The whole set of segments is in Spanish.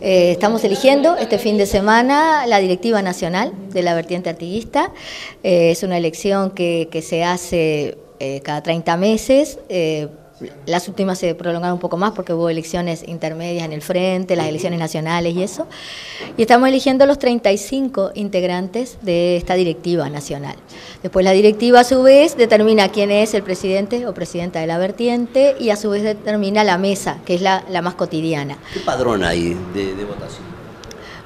Eh, estamos eligiendo este fin de semana la directiva nacional de la vertiente artiguista. Eh, es una elección que, se hace eh, cada 30 meses las últimas se prolongaron un poco más porque hubo elecciones intermedias en el frente, las elecciones nacionales y eso. Y estamos eligiendo los 35 integrantes de esta directiva nacional. Después la directiva a su vez determina quién es el presidente o presidenta de la vertiente y a su vez determina la mesa, que es la, más cotidiana. ¿Qué padrón hay de, votación?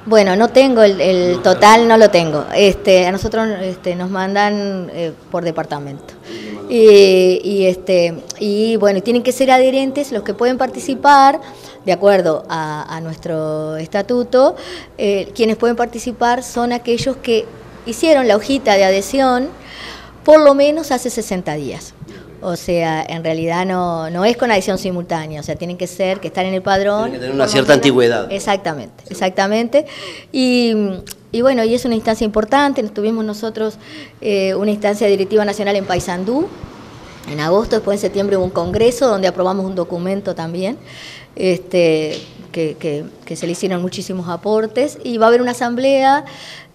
Bueno, no tengo el, total, no lo tengo. Este, a nosotros este, nos mandan eh, por departamento. Y, este, y bueno, tienen que ser adherentes los que pueden participar, de acuerdo a, nuestro estatuto, eh, quienes pueden participar son aquellos que hicieron la hojita de adhesión por lo menos hace 60 días. O sea, en realidad no, no es con adhesión simultánea, o sea, tienen que ser, que estar en el padrón. Tienen que tener una cierta antigüedad. Exactamente, exactamente. Y, y, bueno, y es una instancia importante, tuvimos nosotros eh, una instancia directiva nacional en Paysandú, en agosto, después en septiembre hubo un congreso donde aprobamos un documento también, este, que, se le hicieron muchísimos aportes, y va a haber una asamblea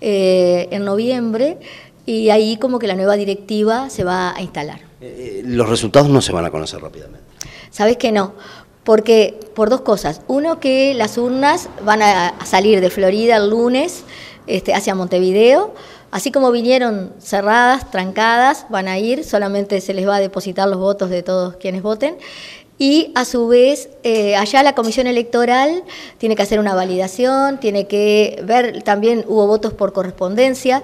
eh, en noviembre, y ahí como que la nueva directiva se va a instalar. Eh, los resultados no se van a conocer rápidamente. Sabes que no, porque por dos cosas. Uno, que las urnas van a salir de Florida el lunes este, hacia Montevideo. Así como vinieron cerradas, trancadas, van a ir, solamente se les va a depositar los votos de todos quienes voten. Y a su vez, eh, allá la comisión electoral tiene que hacer una validación, tiene que ver, también hubo votos por correspondencia,